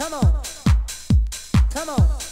Come on. Come on.